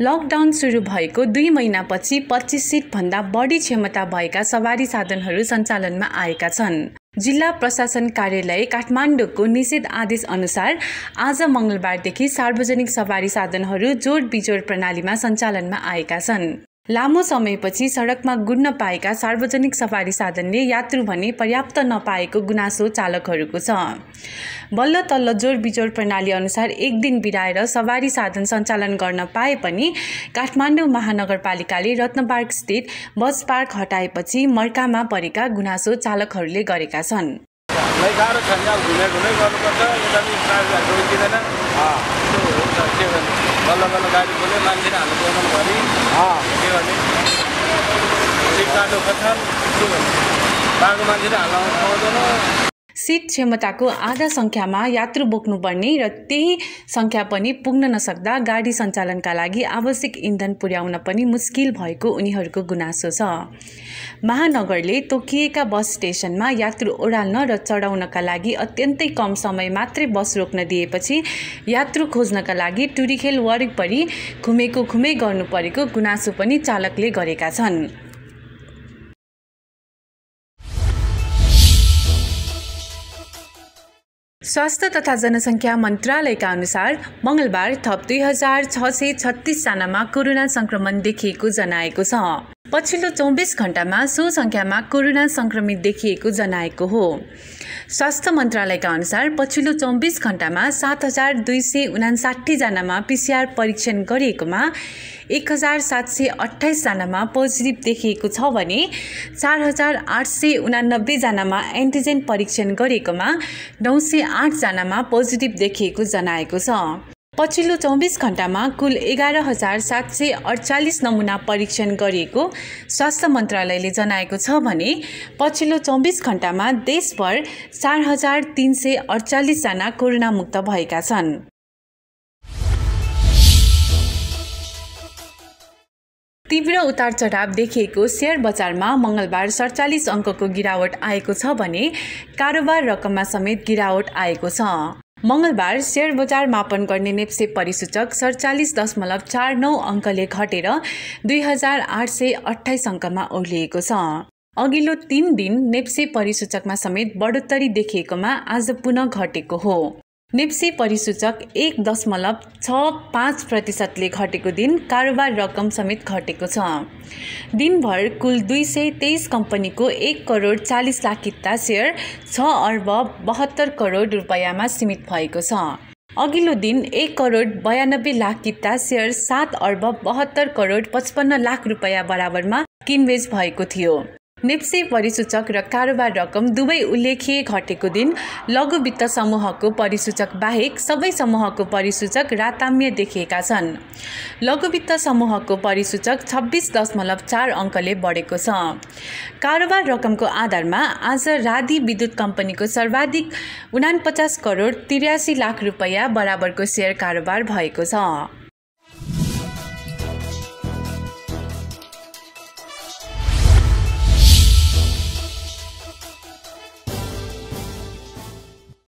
Lockdown सुरु भएको दुई महिनापछि पच्चिस सिटभन्दा बढी क्षमता भएका सवारी साधनहरू सञ्चालनमा आएका छन्। जिल्ला प्रशासन कार्यालय काठमाडौँको निषेध आदेश अनुसार आज मङ्गलबारदेखि सार्वजनिक सवारी साधनहरू जोड बिजोड प्रणालीमा सञ्चालनमा आएका छन्। लामो समयपछि सडकमा गुड्न पाएका सार्वजनिक सवारी साधनले यात्रु भने पर्याप्त नपाएको गुनासो चालकहरूको छ। बल्ल तल्ल जोड बिजोड प्रणाली अनुसार एक दिन बिराएर सवारी साधन सञ्चालन गर्न पाए पनि काठमाडौँ महानगरपालिकाले रत्नपार्क स्थित बस पार्क हटाएपछि मर्कामा परेका गुनासो चालकहरूले गरेका छन्। हामीलाई गाह्रो छ नि बाटो बाटो पाउँदैन सिट क्षमताको आधा सङ्ख्यामा यात्रु बोक्नुपर्ने र त्यही सङ्ख्या पनि पुग्न नसक्दा गाडी सञ्चालनका लागि आवश्यक इन्धन पुर्याउन पनि मुस्किल भएको उनीहरूको गुनासो छ। महानगरले तोकिएका बस स्टेसनमा यात्रु ओह्राल्न र चढाउनका लागि अत्यन्तै कम समय मात्रै बस रोक्न दिएपछि यात्रु खोज्नका लागि टुरीखेल वरिपरि घुमेको घुमै गर्नु परेको गुनासो पनि चालकले गरेका छन्। स्वास्थ्य तथा जनसङ्ख्या मन्त्रालयका अनुसार मङ्गलबार थप दुई हजार छ सय छत्तिसजनामा कोरोना सङ्क्रमण देखिएको जनाएको छ। पछिल्लो चौबिस घण्टामा सो सङ्ख्यामा कोरोना सङ्क्रमित देखिएको जनाएको हो। स्वास्थ्य मन्त्रालयका अनुसार पछिल्लो चौबिस घण्टामा सात हजार दुई सय उनासाठीजनामा पिसिआर परीक्षण गरिएकोमा एक हजार सात सय अठाइसजनामा पोजिटिभ देखिएको छ भने चार हजार आठ सय उनानब्बेजनामा एन्टिजेन परीक्षण गरिएकोमा नौ सय आठजनामा पोजिटिभ देखिएको जनाएको छ। पछिल्लो चौबिस घण्टामा कुल एघार हजार सात सय अडचालिस नमुना परीक्षण गरिएको स्वास्थ्य मन्त्रालयले जनाएको छ भने पछिल्लो चौबिस घण्टामा देशभर चार हजार तिन सय अडचालिसजना कोरोनामुक्त भएका छन्। तीव्र उतार चढाव देखिएको सेयर बजारमा मङ्गलबार सडचालिस अङ्कको गिरावट आएको छ भने कारोबार रकममा समेत गिरावट आएको छ। मङ्गलबार सेयर बजार मापन गर्ने नेप्से परिसूचक सडचालिस दशमलव चार नौ अङ्कले घटेर दुई हजार आठ सय अठाइस अङ्कमा ओर्लिएको छ। अघिल्लो तीन दिन नेप्से परिसूचकमा समेत बढोत्तरी देखिएकोमा आज पुनः घटेको हो। नेप्सी परिसूचक एक दशमलव छ पाँच प्रतिशतले घटेको दिन कारोबार रकम समेत घटेको छ। दिनभर कुल दुई सय तेइस कम्पनीको एक करोड चालिस लाख किता सेयर छ अर्ब बहत्तर करोड रुपियाँमा सीमित भएको छ। अघिल्लो दिन एक करोड बयानब्बे लाख किता सेयर सात अर्ब बहत्तर करोड पचपन्न लाख रुपियाँ बराबरमा किनबेच भएको थियो। नेप्से परिसूचक र कारोबार रकम दुवै उल्लेखीय घटेको दिन लघु वित्त समूहको परिसूचक बाहेक सबै समूहको परिसूचक राताम्य देखिएका छन्। लघु वित्त समूहको परिसूचक छब्बिस दशमलव चार अङ्कले बढेको छ। कारोबार रकमको आधारमा आज राधी विद्युत कम्पनीको सर्वाधिक उनापचास करोड त्रियासी लाख रुपियाँ बराबरको सेयर कारोबार भएको छ।